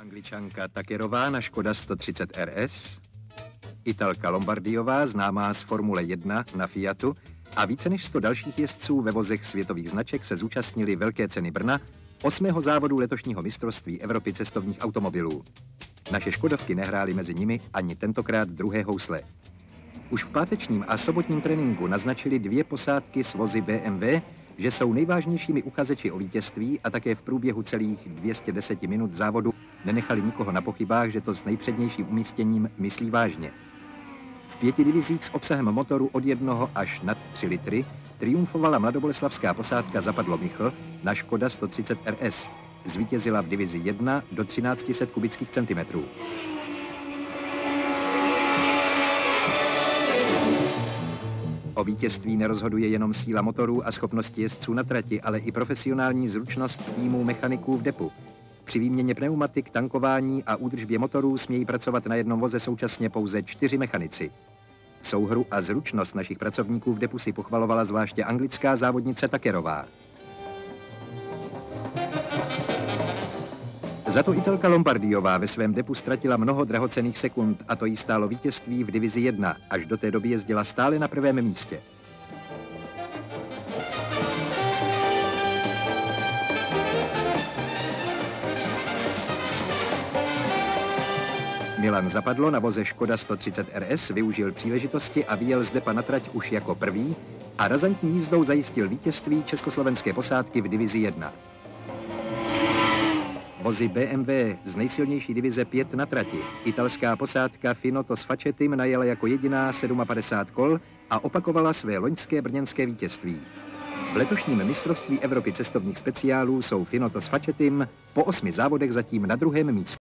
Angličanka Takerová na Škoda 130 RS, Italka Lombardiová, známá z Formule 1 na Fiatu a více než 100 dalších jezdců ve vozech světových značek se zúčastnili Velké ceny Brna, osmého závodu letošního mistrovství Evropy cestovních automobilů. Naše Škodovky nehrály mezi nimi ani tentokrát druhé housle. Už v pátečním a sobotním tréninku naznačili dvě posádky s vozy BMW, že jsou nejvážnějšími uchazeči o vítězství a také v průběhu celých 210 minut závodu nenechali nikoho na pochybách, že to s nejpřednějším umístěním myslí vážně. V pěti divizích s obsahem motoru od jednoho až nad 3 litry triumfovala mladoboleslavská posádka Zapadlo Michl na Škoda 130 RS. Zvítězila v divizi 1 do 1300 kubických centimetrů. O vítězství nerozhoduje jenom síla motorů a schopnosti jezdců na trati, ale i profesionální zručnost týmů mechaniků v depu. Při výměně pneumatik, tankování a údržbě motorů smějí pracovat na jednom voze současně pouze čtyři mechanici. Souhru a zručnost našich pracovníků v depu si pochvalovala zvláště anglická závodnice Takerová. Za to Italka Lombardiová ve svém depu ztratila mnoho drahocených sekund a to jí stálo vítězství v divizi 1. Až do té doby jezdila stále na prvém místě. Milan Zapadlo na voze Škoda 130 RS využil příležitosti a vyjel z depa na trať už jako prvý a razantní jízdou zajistil vítězství československé posádky v divizi 1. Vozy BMW z nejsilnější divize 5 na trati. Italská posádka Finoto s Facetim najela jako jediná 57 kol a opakovala své loňské brněnské vítězství. V letošním mistrovství Evropy cestovních speciálů jsou Finoto s Facetim po osmi závodech zatím na druhém místě.